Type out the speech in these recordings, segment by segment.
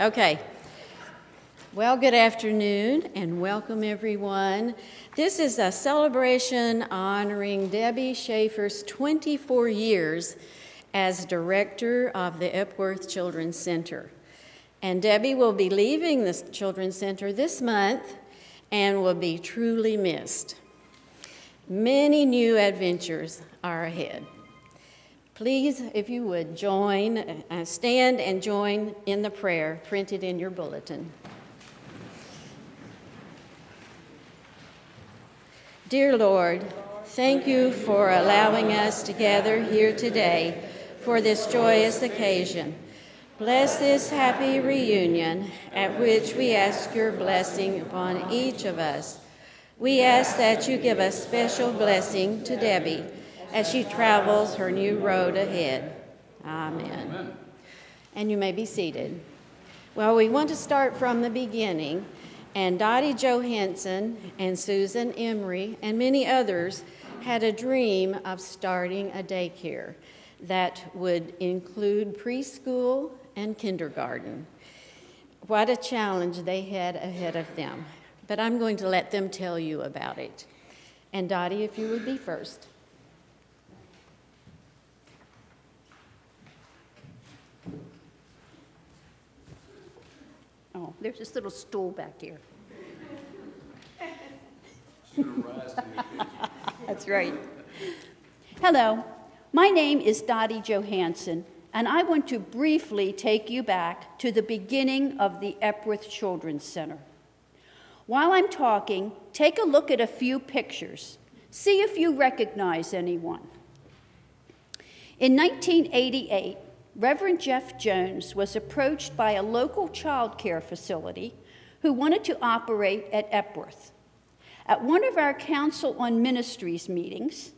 Okay. Well, good afternoon and welcome everyone. This is a celebration honoring Debbie Shafer's 24 years as director of the Epworth Children's Center. And Debbie will be leaving the Children's Center this month and will be truly missed. Many new adventures are ahead. Please, if you would, join, uh, stand and join in the prayer printed in your bulletin. Dear Lord, thank you for allowing us to gather here today for this joyous occasion. Bless this happy reunion at which we ask your blessing upon each of us. We ask that you give a special blessing to Debbie as she travels her new road ahead. Amen. Amen. And you may be seated. Well, we want to start from the beginning, and Dottie Johansson and Susan Emery and many others had a dream of starting a daycare that would include preschool and kindergarten. What a challenge they had ahead of them. But I'm going to let them tell you about it. And Dottie, if you would be first. Oh, there's this little stool back here. That's right. Hello, my name is Dottie Johansson, and I want to briefly take you back to the beginning of the Epworth Children's Center. While I'm talking, take a look at a few pictures. See if you recognize anyone. In 1988, Reverend Jeff Jones was approached by a local child care facility who wanted to operate at Epworth. At one of our Council on Ministries meetings,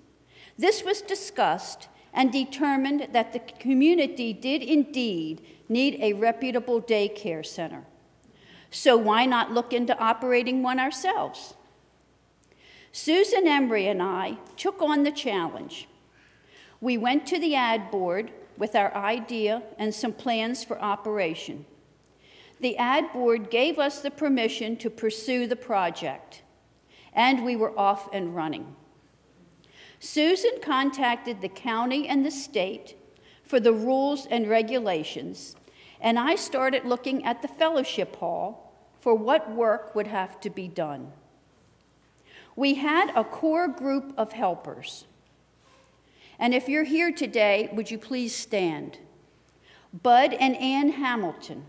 this was discussed and determined that the community did indeed need a reputable daycare center. So why not look into operating one ourselves? Susan Emery and I took on the challenge. We went to the ad board with our idea and some plans for operation. The ad board gave us the permission to pursue the project, and we were off and running. Susan contacted the county and the state for the rules and regulations, and I started looking at the fellowship hall for what work would have to be done. We had a core group of helpers and if you're here today, would you please stand? Bud and Ann Hamilton,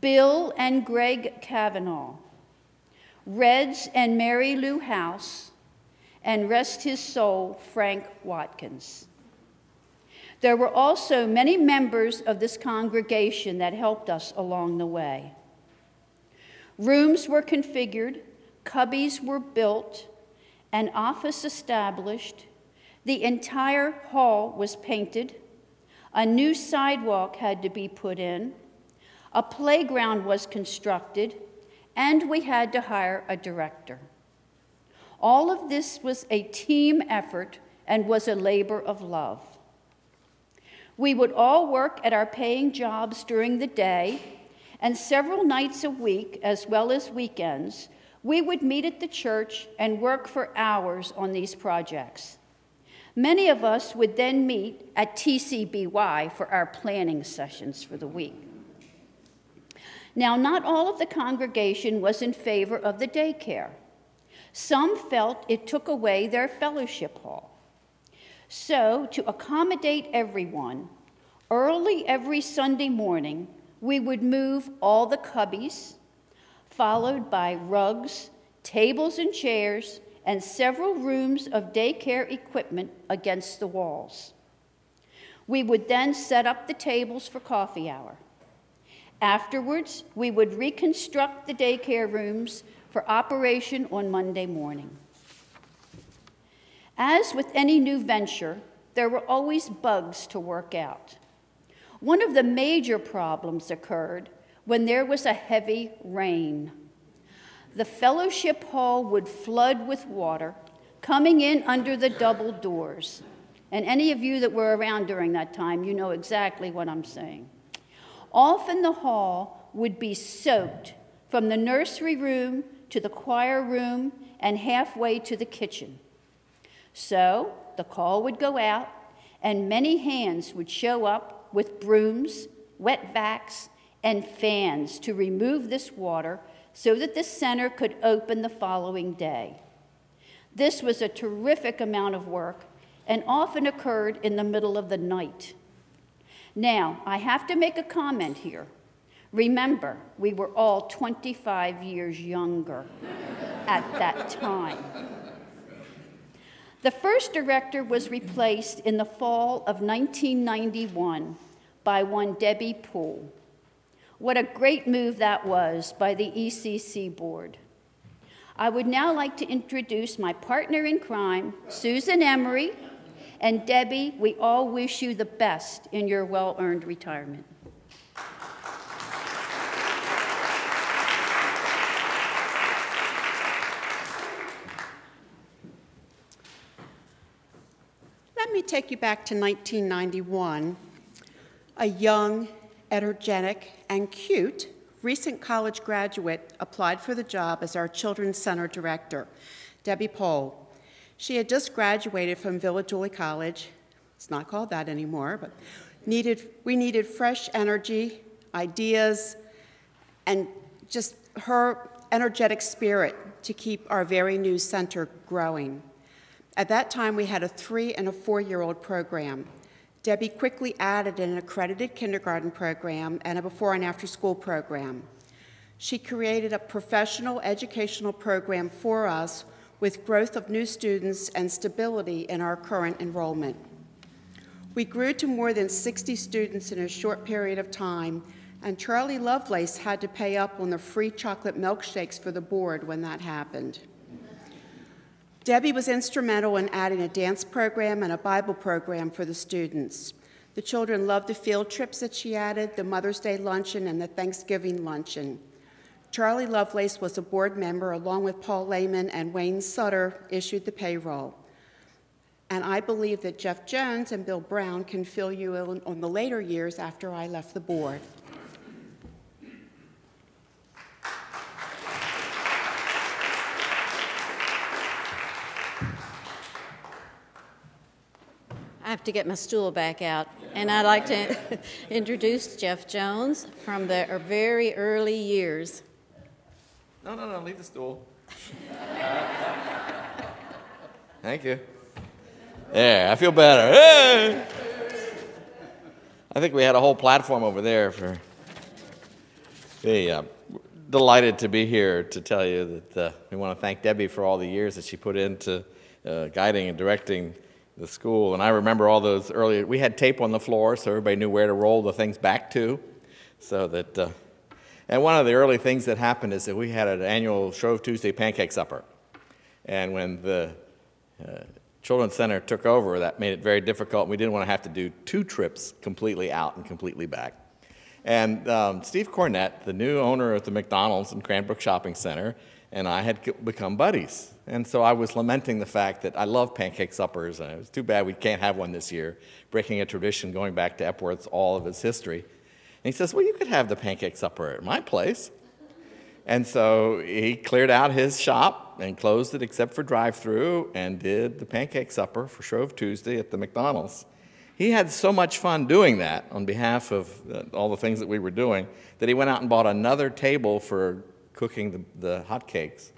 Bill and Greg Kavanaugh, Reds and Mary Lou House, and rest his soul, Frank Watkins. There were also many members of this congregation that helped us along the way. Rooms were configured, cubbies were built, an office established, the entire hall was painted. A new sidewalk had to be put in. A playground was constructed, and we had to hire a director. All of this was a team effort and was a labor of love. We would all work at our paying jobs during the day, and several nights a week, as well as weekends, we would meet at the church and work for hours on these projects. Many of us would then meet at TCBY for our planning sessions for the week. Now, not all of the congregation was in favor of the daycare. Some felt it took away their fellowship hall. So, to accommodate everyone, early every Sunday morning, we would move all the cubbies, followed by rugs, tables, and chairs, and several rooms of daycare equipment against the walls. We would then set up the tables for coffee hour. Afterwards, we would reconstruct the daycare rooms for operation on Monday morning. As with any new venture, there were always bugs to work out. One of the major problems occurred when there was a heavy rain the fellowship hall would flood with water coming in under the double doors. And any of you that were around during that time, you know exactly what I'm saying. Often the hall would be soaked from the nursery room to the choir room and halfway to the kitchen. So the call would go out, and many hands would show up with brooms, wet vacs, and fans to remove this water so that the center could open the following day. This was a terrific amount of work and often occurred in the middle of the night. Now, I have to make a comment here. Remember, we were all 25 years younger at that time. The first director was replaced in the fall of 1991 by one Debbie Poole. What a great move that was by the ECC board. I would now like to introduce my partner in crime, Susan Emery, and Debbie, we all wish you the best in your well earned retirement. Let me take you back to 1991. A young, energetic, and cute recent college graduate applied for the job as our Children's Center Director, Debbie Pohl. She had just graduated from Villa Julie College. It's not called that anymore, but needed, we needed fresh energy, ideas, and just her energetic spirit to keep our very new center growing. At that time, we had a three and a four year old program. Debbie quickly added an accredited kindergarten program and a before and after school program. She created a professional educational program for us with growth of new students and stability in our current enrollment. We grew to more than 60 students in a short period of time, and Charlie Lovelace had to pay up on the free chocolate milkshakes for the board when that happened. Debbie was instrumental in adding a dance program and a Bible program for the students. The children loved the field trips that she added, the Mother's Day luncheon, and the Thanksgiving luncheon. Charlie Lovelace was a board member, along with Paul Lehman and Wayne Sutter, issued the payroll. And I believe that Jeff Jones and Bill Brown can fill you in on the later years after I left the board. Have to get my stool back out. And I'd like to introduce Jeff Jones from the very early years. No, no, no, leave the stool. Thank you. There, I feel better. Hey! I think we had a whole platform over there for. Hey, uh, delighted to be here to tell you that uh, we want to thank Debbie for all the years that she put into uh, guiding and directing the school. And I remember all those early, we had tape on the floor so everybody knew where to roll the things back to so that uh, and one of the early things that happened is that we had an annual Shrove Tuesday pancake supper. And when the uh, Children's Center took over, that made it very difficult. We didn't want to have to do two trips completely out and completely back. And um, Steve Cornett, the new owner of the McDonald's in Cranbrook Shopping Center, and I had become buddies. And so I was lamenting the fact that I love pancake suppers, and it was too bad we can't have one this year, breaking a tradition going back to Epworth's all of its history. And he says, Well, you could have the pancake supper at my place. And so he cleared out his shop and closed it except for drive through and did the pancake supper for Shrove Tuesday at the McDonald's. He had so much fun doing that on behalf of all the things that we were doing that he went out and bought another table for cooking the, the hotcakes.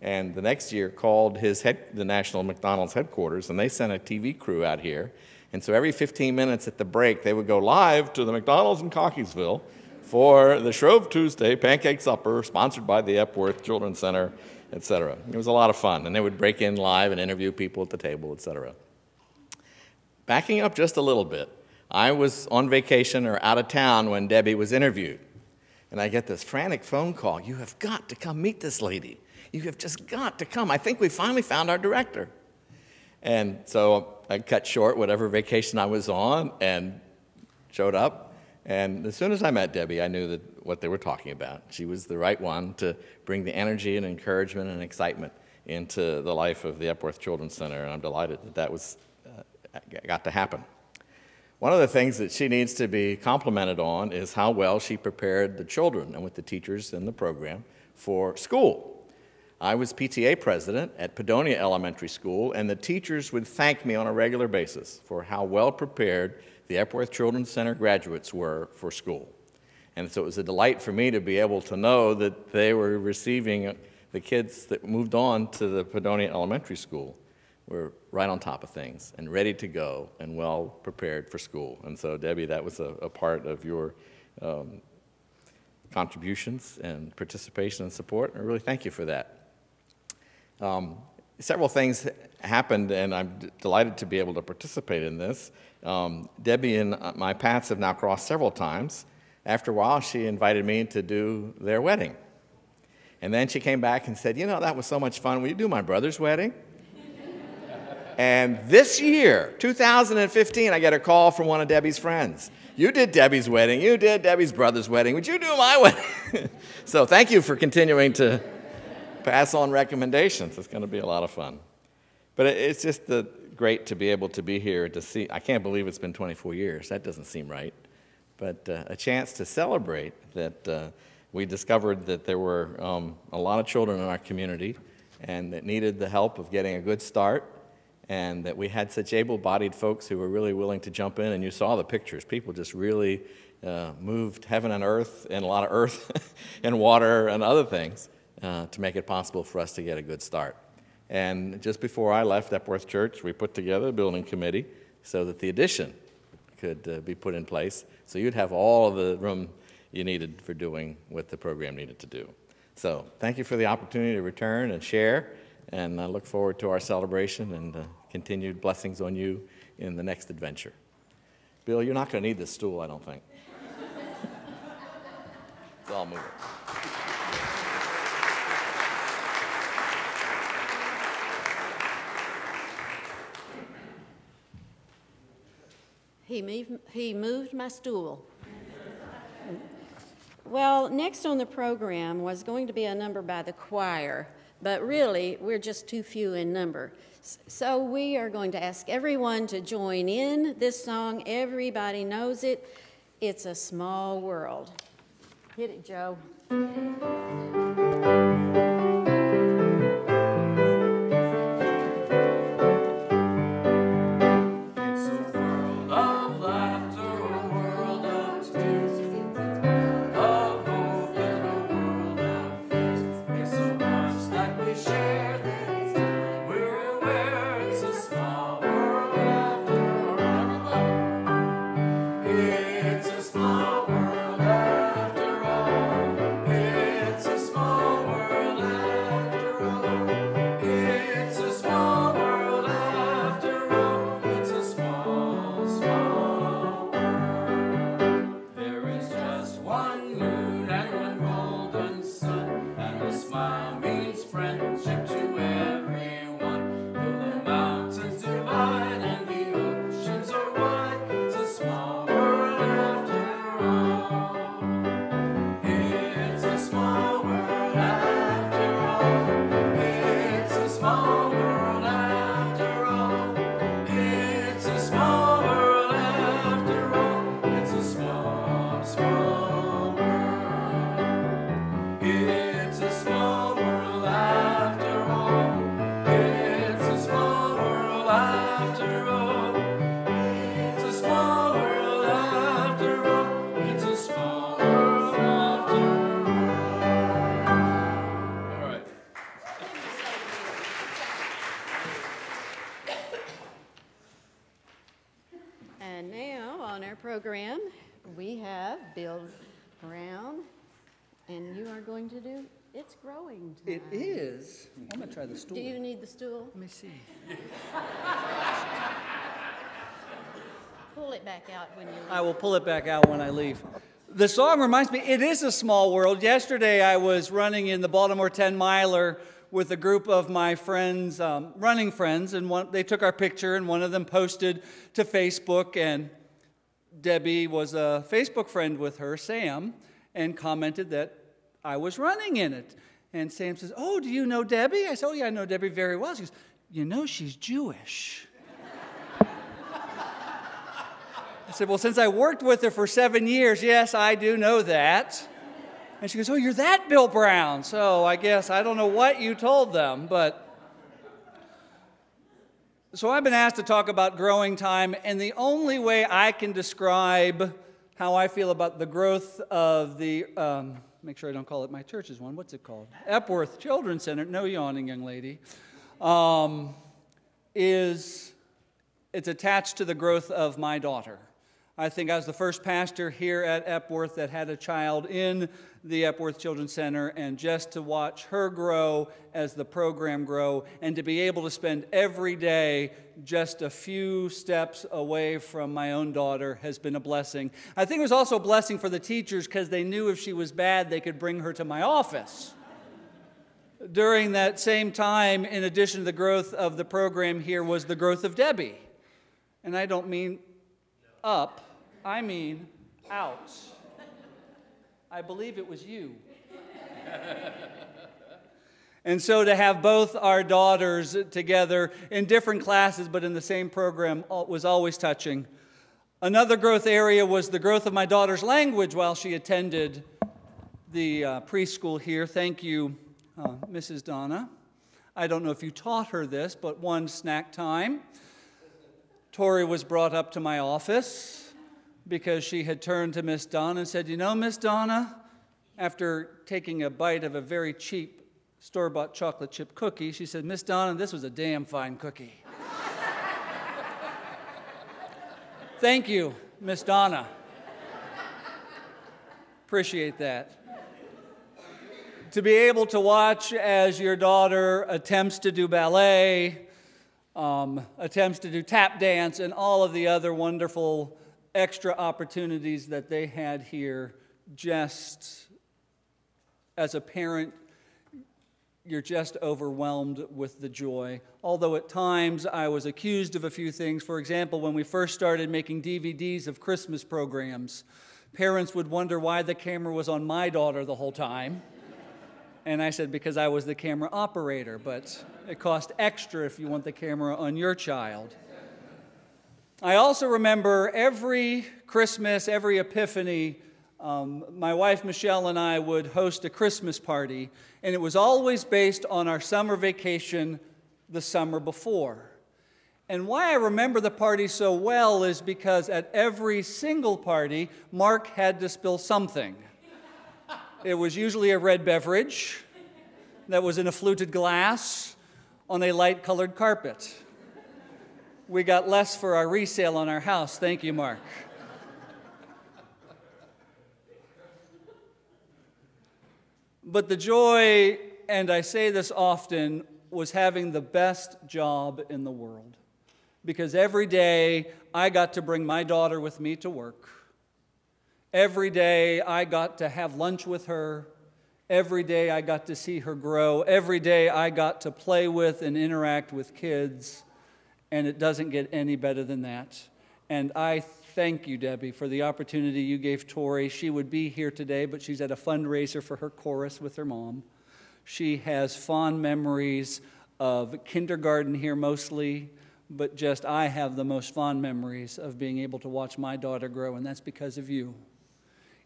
And the next year called his head, the National McDonald's headquarters, and they sent a TV crew out here and so every 15 minutes at the break, they would go live to the McDonald's in Cockeysville for the Shrove Tuesday pancake supper sponsored by the Epworth Children's Center, et cetera. It was a lot of fun. And they would break in live and interview people at the table, et cetera. Backing up just a little bit, I was on vacation or out of town when Debbie was interviewed. And I get this frantic phone call You have got to come meet this lady. You have just got to come. I think we finally found our director. And so I cut short whatever vacation I was on and showed up. And as soon as I met Debbie, I knew that what they were talking about. She was the right one to bring the energy and encouragement and excitement into the life of the Epworth Children's Center, and I'm delighted that that was uh, got to happen. One of the things that she needs to be complimented on is how well she prepared the children and with the teachers in the program for school. I was PTA president at Padonia Elementary School, and the teachers would thank me on a regular basis for how well prepared the Epworth Children's Center graduates were for school. And so it was a delight for me to be able to know that they were receiving the kids that moved on to the Padonia Elementary School were right on top of things and ready to go and well prepared for school. And so, Debbie, that was a, a part of your um, contributions and participation and support. And I really thank you for that. Um, several things happened, and I'm delighted to be able to participate in this. Um, Debbie and uh, my paths have now crossed several times. After a while, she invited me to do their wedding. And then she came back and said, You know, that was so much fun. Will you do my brother's wedding? and this year, 2015, I get a call from one of Debbie's friends. You did Debbie's wedding. You did Debbie's brother's wedding. Would you do my wedding? so thank you for continuing to pass on recommendations. It's going to be a lot of fun. But it's just the, great to be able to be here to see. I can't believe it's been 24 years. That doesn't seem right. But uh, a chance to celebrate that uh, we discovered that there were um, a lot of children in our community and that needed the help of getting a good start and that we had such able-bodied folks who were really willing to jump in and you saw the pictures people just really uh, moved heaven and earth and a lot of earth and water and other things uh, to make it possible for us to get a good start and just before i left epworth church we put together a building committee so that the addition could uh, be put in place so you'd have all of the room you needed for doing what the program needed to do so thank you for the opportunity to return and share and I look forward to our celebration and uh, continued blessings on you in the next adventure. Bill, you're not going to need this stool, I don't think. so I'll move it. He moved, he moved my stool. Well, next on the program was going to be a number by the choir, but really, we're just too few in number. So we are going to ask everyone to join in this song. Everybody knows it. It's a small world. Hit it, Joe. It is. I'm gonna try the stool. Do you need the stool? Let me see. Pull it back out when you leave. I will pull it back out when I leave. The song reminds me, it is a small world. Yesterday I was running in the Baltimore 10 miler with a group of my friends, um, running friends, and one, they took our picture, and one of them posted to Facebook, and Debbie was a Facebook friend with her, Sam, and commented that I was running in it. And Sam says, Oh, do you know Debbie? I said, Oh, yeah, I know Debbie very well. She goes, You know, she's Jewish. I said, Well, since I worked with her for seven years, yes, I do know that. And she goes, Oh, you're that Bill Brown. So I guess I don't know what you told them, but. So I've been asked to talk about growing time, and the only way I can describe how I feel about the growth of the, um, make sure I don't call it my church's one, what's it called? Epworth Children's Center, no yawning, young lady, um, is it's attached to the growth of my daughter. I think I was the first pastor here at Epworth that had a child in the Epworth Children's Center, and just to watch her grow as the program grow, and to be able to spend every day just a few steps away from my own daughter has been a blessing. I think it was also a blessing for the teachers because they knew if she was bad, they could bring her to my office. During that same time, in addition to the growth of the program here, was the growth of Debbie. And I don't mean up, I mean out. I believe it was you. and so to have both our daughters together in different classes but in the same program was always touching. Another growth area was the growth of my daughter's language while she attended the uh, preschool here. Thank you, uh, Mrs. Donna. I don't know if you taught her this, but one snack time. Tori was brought up to my office because she had turned to Miss Donna and said, You know, Miss Donna, after taking a bite of a very cheap store bought chocolate chip cookie, she said, Miss Donna, this was a damn fine cookie. Thank you, Miss Donna. Appreciate that. To be able to watch as your daughter attempts to do ballet, um, attempts to do tap dance, and all of the other wonderful extra opportunities that they had here. Just as a parent, you're just overwhelmed with the joy. Although at times I was accused of a few things. For example, when we first started making DVDs of Christmas programs, parents would wonder why the camera was on my daughter the whole time. And I said, because I was the camera operator, but it cost extra if you want the camera on your child. I also remember every Christmas, every Epiphany, um, my wife Michelle and I would host a Christmas party, and it was always based on our summer vacation the summer before. And why I remember the party so well is because at every single party, Mark had to spill something. It was usually a red beverage that was in a fluted glass on a light colored carpet. We got less for our resale on our house. Thank you, Mark. But the joy, and I say this often, was having the best job in the world. Because every day I got to bring my daughter with me to work. Every day I got to have lunch with her. Every day I got to see her grow. Every day I got to play with and interact with kids. And it doesn't get any better than that. And I thank you, Debbie, for the opportunity you gave Tori. She would be here today, but she's at a fundraiser for her chorus with her mom. She has fond memories of kindergarten here mostly, but just I have the most fond memories of being able to watch my daughter grow, and that's because of you.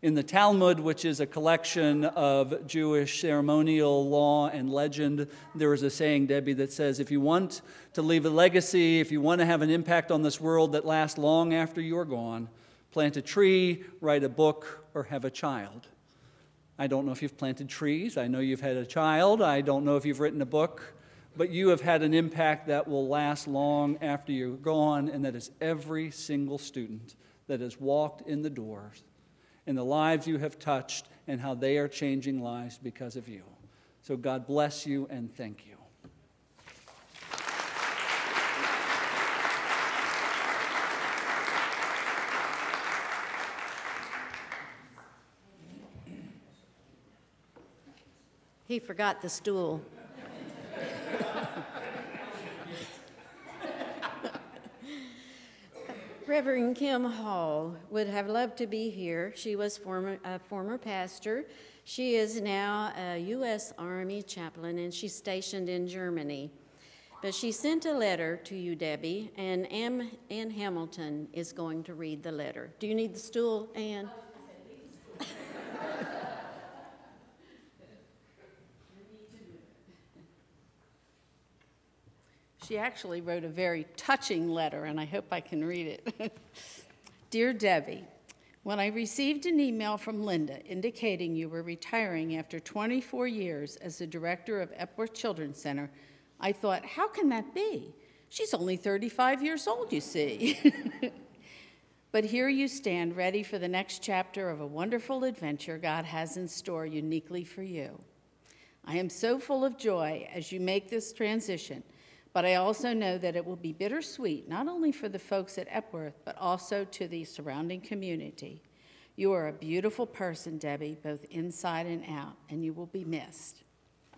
In the Talmud, which is a collection of Jewish ceremonial law and legend, there is a saying, Debbie, that says if you want to leave a legacy, if you want to have an impact on this world that lasts long after you're gone, plant a tree, write a book, or have a child. I don't know if you've planted trees. I know you've had a child. I don't know if you've written a book. But you have had an impact that will last long after you're gone, and that is every single student that has walked in the doors and the lives you have touched and how they are changing lives because of you. So God bless you and thank you. He forgot the stool. Reverend Kim Hall would have loved to be here. She was former, a former pastor. She is now a U.S. Army chaplain and she's stationed in Germany. But she sent a letter to you, Debbie, and Ann, Hamilton is going to read the letter. Do you need the stool, Ann? She actually wrote a very touching letter, and I hope I can read it. Dear Debbie, when I received an email from Linda indicating you were retiring after 24 years as the director of Epworth Children's Center, I thought, how can that be? She's only 35 years old, you see. but here you stand, ready for the next chapter of a wonderful adventure God has in store uniquely for you. I am so full of joy as you make this transition but I also know that it will be bittersweet, not only for the folks at Epworth, but also to the surrounding community. You are a beautiful person, Debbie, both inside and out, and you will be missed.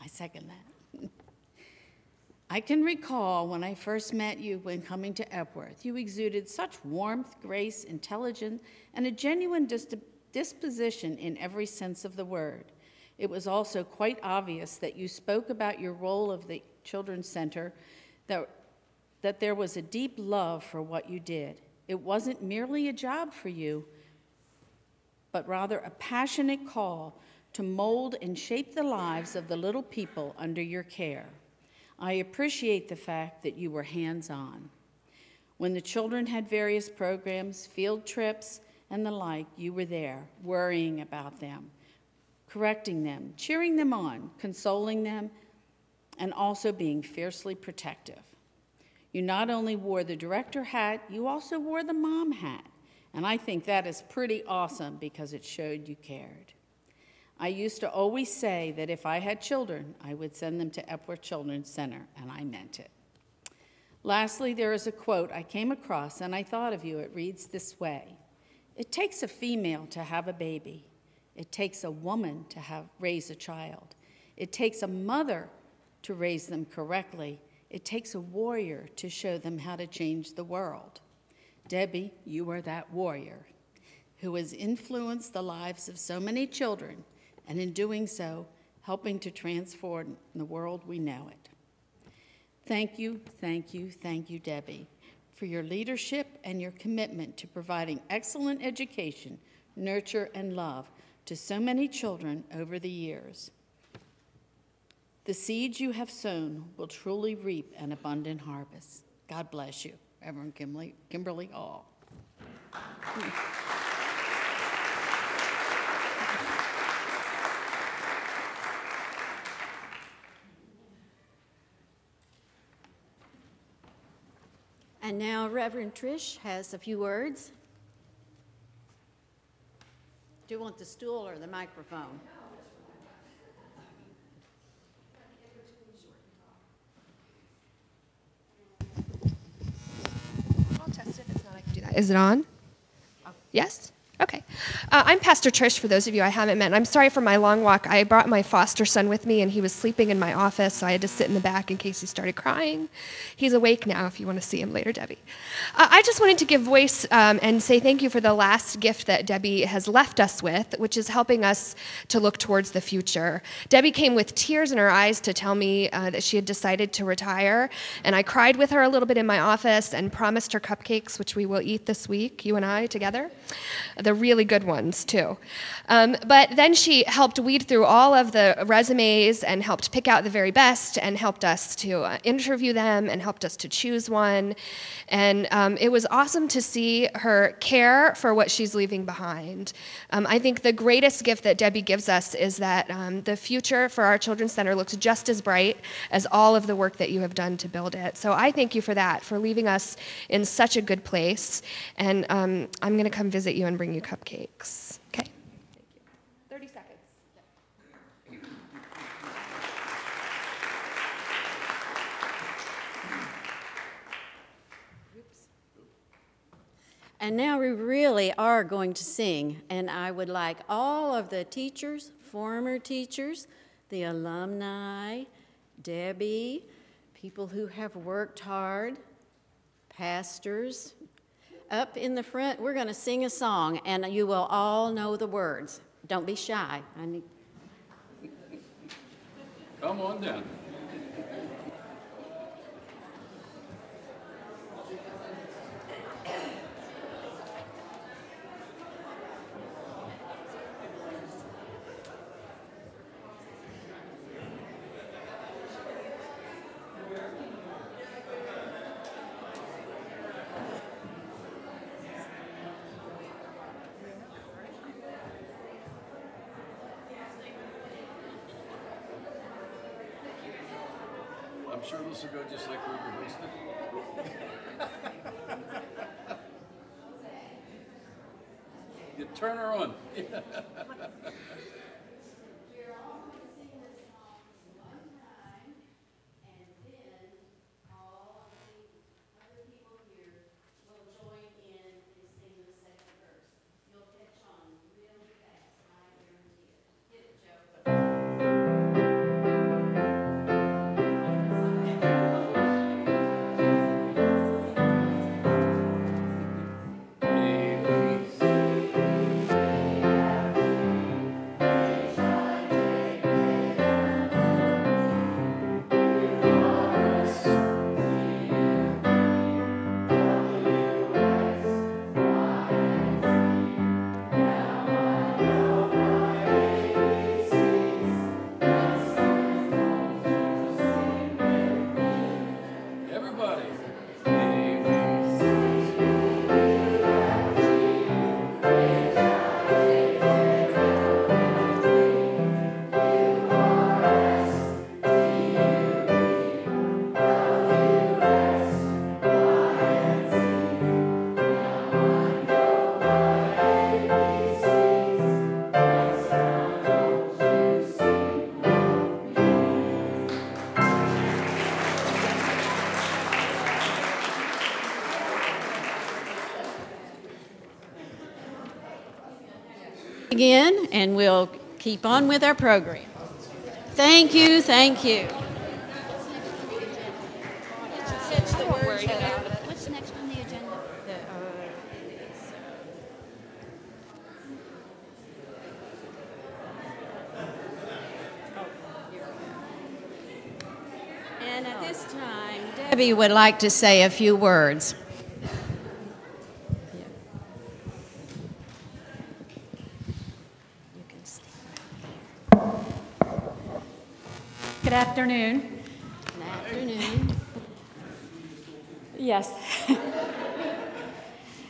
I second that. I can recall when I first met you when coming to Epworth. You exuded such warmth, grace, intelligence, and a genuine dis- disposition in every sense of the word. It was also quite obvious that you spoke about your role of the Children's Center that, that there was a deep love for what you did. It wasn't merely a job for you, but rather a passionate call to mold and shape the lives of the little people under your care. I appreciate the fact that you were hands on. When the children had various programs, field trips, and the like, you were there, worrying about them, correcting them, cheering them on, consoling them, and also being fiercely protective. You not only wore the director hat, you also wore the mom hat. And I think that is pretty awesome because it showed you cared. I used to always say that if I had children, I would send them to Epworth Children's Center, and I meant it. Lastly, there is a quote I came across, and I thought of you. It reads this way It takes a female to have a baby, it takes a woman to have, raise a child, it takes a mother to raise them correctly. It takes a warrior to show them how to change the world. Debbie, you are that warrior who has influenced the lives of so many children, and in doing so, helping to transform the world we know it. Thank you, thank you, thank you, Debbie, for your leadership and your commitment to providing excellent education, nurture, and love to so many children over the years. The seeds you have sown will truly reap an abundant harvest. God bless you, Reverend Kimberly, Kimberly Hall. And now Reverend Trish has a few words. Do you want the stool or the microphone? Is it on? Yes? Okay. Uh, I'm Pastor Trish, for those of you I haven't met. I'm sorry for my long walk. I brought my foster son with me, and he was sleeping in my office, so I had to sit in the back in case he started crying. He's awake now if you want to see him later, Debbie. Uh, I just wanted to give voice um, and say thank you for the last gift that Debbie has left us with, which is helping us to look towards the future. Debbie came with tears in her eyes to tell me uh, that she had decided to retire, and I cried with her a little bit in my office and promised her cupcakes, which we will eat this week, you and I together the really good ones too. Um, but then she helped weed through all of the resumes and helped pick out the very best and helped us to uh, interview them and helped us to choose one. And um, it was awesome to see her care for what she's leaving behind. Um, I think the greatest gift that Debbie gives us is that um, the future for our Children's Center looks just as bright as all of the work that you have done to build it. So I thank you for that, for leaving us in such a good place. And um, I'm going to come visit you and bring you cupcakes. Okay. 30 seconds. And now we really are going to sing, and I would like all of the teachers, former teachers, the alumni, Debbie, people who have worked hard, pastors, up in the front, we're going to sing a song, and you will all know the words. Don't be shy. I need. Come on down. And we'll keep on with our program. Thank you, thank you. Debbie would like to say a few words. Good afternoon. Good afternoon. Yes.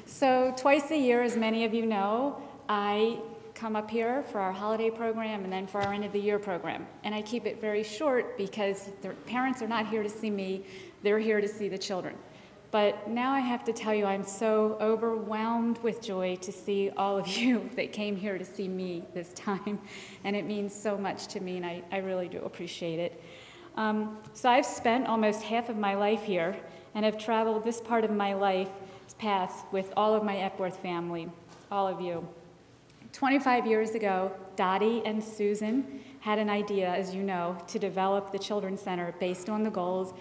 so, twice a year, as many of you know, I come up here for our holiday program and then for our end of the year program. And I keep it very short because the parents are not here to see me, they're here to see the children. But now I have to tell you, I'm so overwhelmed with joy to see all of you that came here to see me this time. And it means so much to me, and I, I really do appreciate it. Um, so I've spent almost half of my life here and have traveled this part of my life path with all of my Epworth family, all of you. 25 years ago, Dottie and Susan had an idea, as you know, to develop the Children's Center based on the goals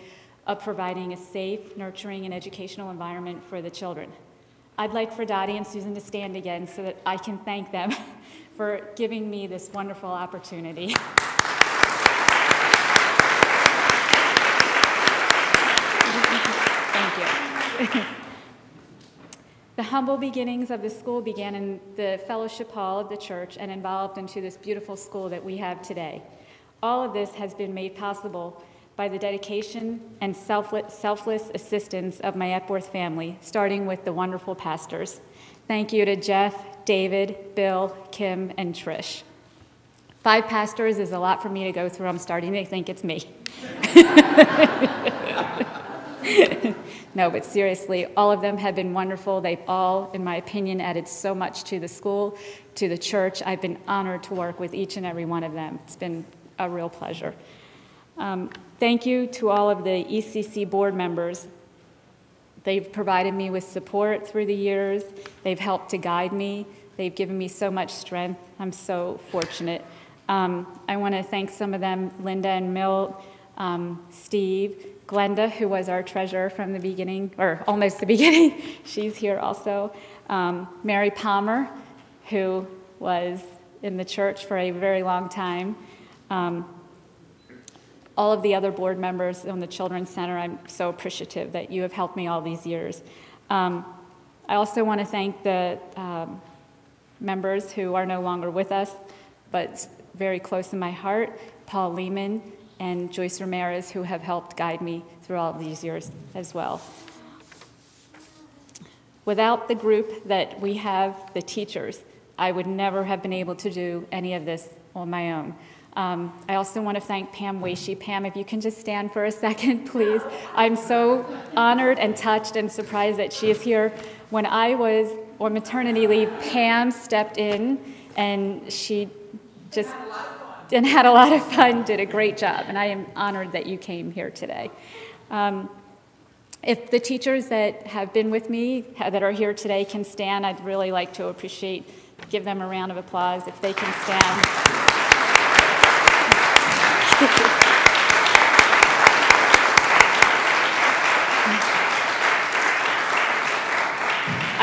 of providing a safe, nurturing, and educational environment for the children. I'd like for Dottie and Susan to stand again so that I can thank them for giving me this wonderful opportunity. Thank you. the humble beginnings of the school began in the fellowship hall of the church and evolved into this beautiful school that we have today. All of this has been made possible by the dedication and selfless, selfless assistance of my Epworth family, starting with the wonderful pastors. Thank you to Jeff, David, Bill, Kim, and Trish. Five pastors is a lot for me to go through. I'm starting to think it's me. no, but seriously, all of them have been wonderful. They've all, in my opinion, added so much to the school, to the church. I've been honored to work with each and every one of them. It's been a real pleasure. Um, thank you to all of the ECC board members. They've provided me with support through the years. They've helped to guide me. They've given me so much strength. I'm so fortunate. Um, I want to thank some of them Linda and Milt, um, Steve, Glenda, who was our treasurer from the beginning, or almost the beginning. She's here also. Um, Mary Palmer, who was in the church for a very long time. Um, all of the other board members on the Children's Center, I'm so appreciative that you have helped me all these years. Um, I also want to thank the um, members who are no longer with us, but very close in my heart, Paul Lehman and Joyce Ramirez, who have helped guide me through all these years as well. Without the group that we have, the teachers, I would never have been able to do any of this on my own. Um, I also want to thank Pam Weishi. Pam, if you can just stand for a second, please. I'm so honored and touched and surprised that she is here. When I was on maternity leave, Pam stepped in and she just and had a lot of fun, did a great job, and I am honored that you came here today. Um, if the teachers that have been with me, that are here today, can stand, I'd really like to appreciate, give them a round of applause if they can stand.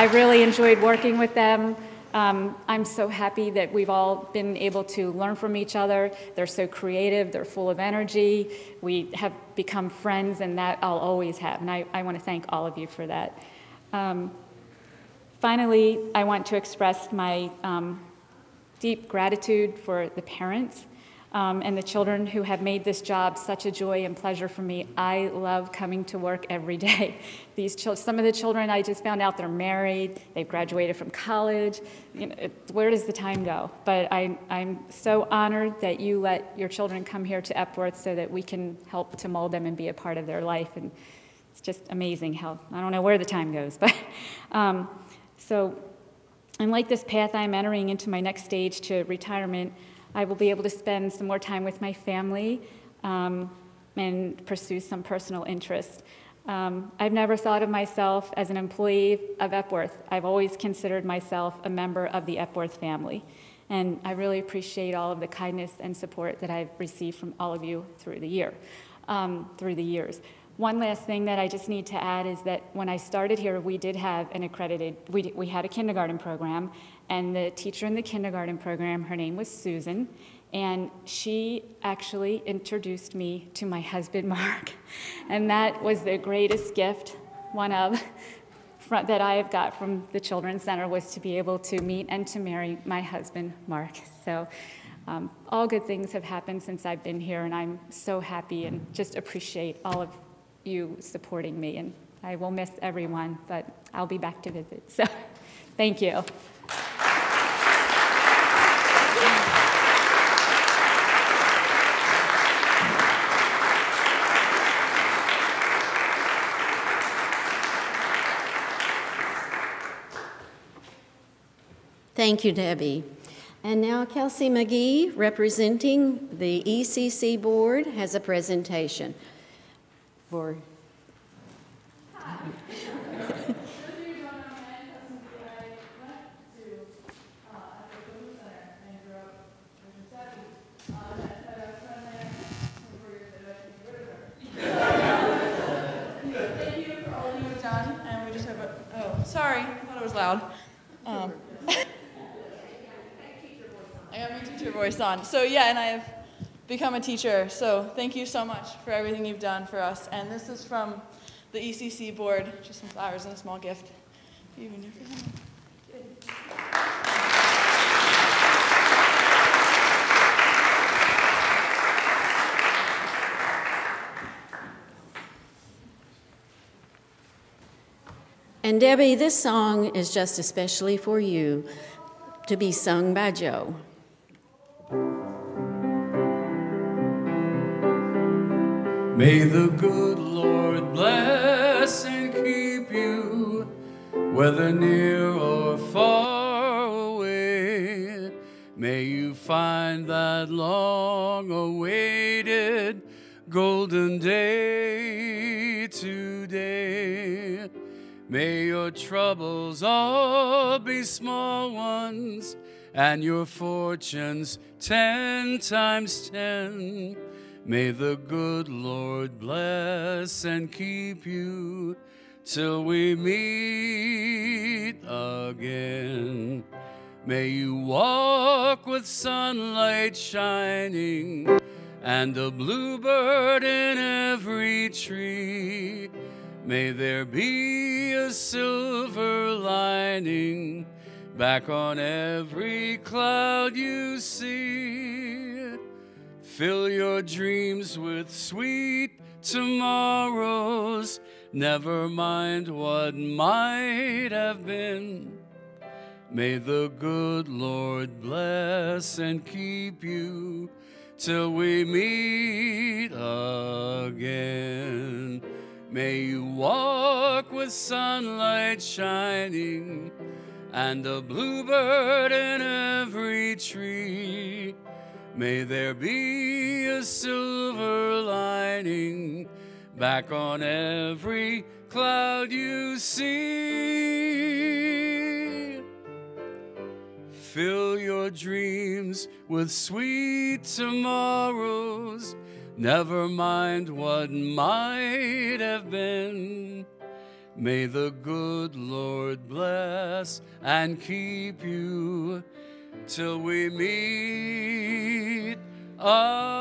I really enjoyed working with them. Um, I'm so happy that we've all been able to learn from each other. They're so creative, they're full of energy. We have become friends, and that I'll always have. And I, I want to thank all of you for that. Um, finally, I want to express my um, deep gratitude for the parents um, and the children who have made this job such a joy and pleasure for me. I love coming to work every day. These children, some of the children I just found out they're married, they've graduated from college. You know, it, where does the time go? But I, I'm so honored that you let your children come here to Epworth so that we can help to mold them and be a part of their life. And it's just amazing how I don't know where the time goes, but um, so. And like this path I'm entering into my next stage to retirement, I will be able to spend some more time with my family um, and pursue some personal interests. Um, I've never thought of myself as an employee of Epworth. I've always considered myself a member of the Epworth family. And I really appreciate all of the kindness and support that I've received from all of you through the year, um, through the years. One last thing that I just need to add is that when I started here, we did have an accredited, we, we had a kindergarten program, and the teacher in the kindergarten program, her name was Susan, and she actually introduced me to my husband, Mark. And that was the greatest gift, one of, that I have got from the Children's Center was to be able to meet and to marry my husband, Mark. So um, all good things have happened since I've been here, and I'm so happy and just appreciate all of you supporting me. And I will miss everyone, but I'll be back to visit. So thank you. Thank you, Debbie. And now Kelsey McGee, representing the ECC Board, has a presentation for Thank you for all you have done and we just have a oh, Sorry, I thought it was loud. Um, I got my teacher voice on. So yeah, and I have become a teacher. So thank you so much for everything you've done for us. And this is from the ECC board, just some flowers and a small gift. And Debbie, this song is just especially for you to be sung by Joe. May the good Lord bless and keep you, whether near or far away. May you find that long awaited golden day today. May your troubles all be small ones, and your fortunes ten times ten. May the good Lord bless and keep you till we meet again. May you walk with sunlight shining and a bluebird in every tree. May there be a silver lining back on every cloud you see. Fill your dreams with sweet tomorrows. Never mind what might have been. May the good Lord bless and keep you till we meet again. May you walk with sunlight shining and a bluebird in every tree. May there be a silver lining back on every cloud you see. Fill your dreams with sweet tomorrows. Never mind what might have been. May the good Lord bless and keep you till we meet again.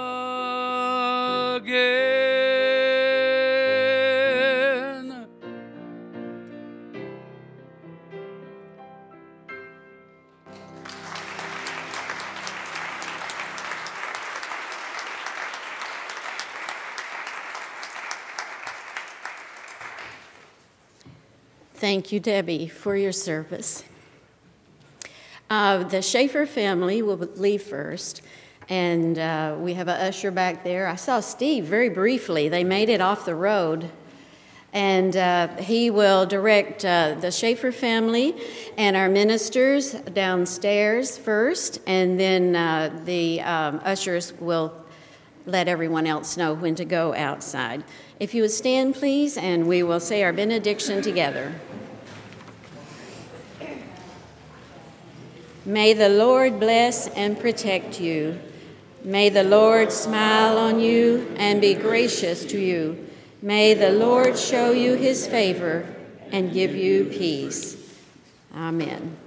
Thank you, Debbie, for your service. Uh, the Shafer family will leave first, and uh, we have a usher back there. I saw Steve very briefly. They made it off the road, and uh, he will direct uh, the Shafer family and our ministers downstairs first, and then uh, the um, ushers will let everyone else know when to go outside. If you would stand, please, and we will say our benediction together. May the Lord bless and protect you. May the Lord smile on you and be gracious to you. May the Lord show you his favor and give you peace. Amen.